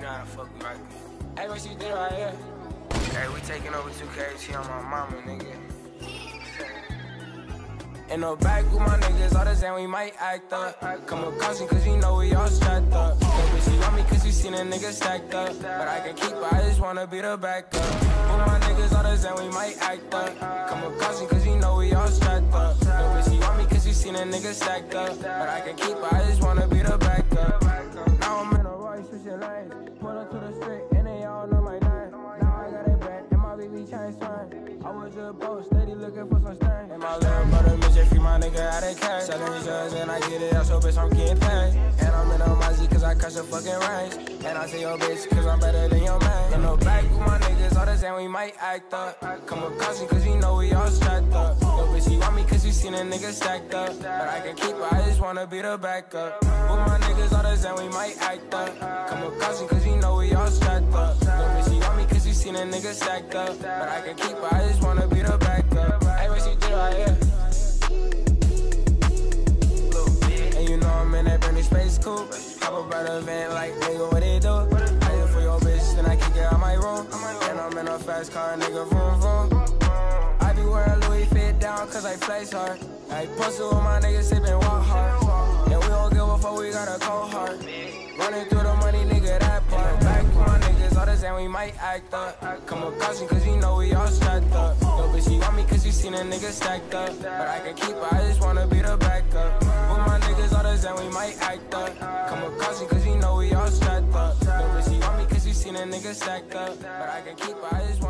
nah, fuck we right. Hey, what you did right here? Hey, we taking over 2KT on my mama, nigga. In the back with my niggas, all the same, we might act up. Come with caution, cause you know we all strapped up. Bitch, she want me cause you seen a nigga stacked up. But I can keep her, I just wanna be the backup. With my niggas, all the same, we might act up. Come with caution, cause you know we all strapped up. Bitch, she want me cause you seen a nigga stacked up. But I can keep her, I just wanna be the backup. Was post, steady looking for some stain. And my little brother, Mitch, free my nigga out of cash. Selling drugs, and I get it out, so bitch, I'm getting paid. And I'm in a Mozzie, cause I crush the fucking range. And I say, yo, bitch, cause I'm better than your man. In the back with my niggas, all the same, we might act up. Come with caution, cause you know we all strapped up. Yo, bitch, you want me cause you seen a nigga stacked up. But I can keep her, I just wanna be the backup. With my niggas, all the same, we might act up. Come with caution, cause you know we all a nigga stacked up. But I can keep her, I just wanna be the backup. Hey, what you did right here? And you know I'm in that Bernie space coupe. Hop up out the van like, nigga, what they do? I hit for your bitch, then I kick it out my room. And I'm in a fast car, nigga, vroom, vroom. I be wearing Louis fit down, cause I flex hard. I posted with my niggas, sippin' walk. The same, we might act up. Come with caution, cause you know we all strapped up. Yo, bitch, you want me cause you seen a nigga stacked up. But I can keep her, I just wanna be the backup. With my niggas, the same, we might act up. Come with caution, cause you know we all strapped up. Yo, bitch, you want me cause you seen a nigga stacked up. But I can keep her, I just wanna.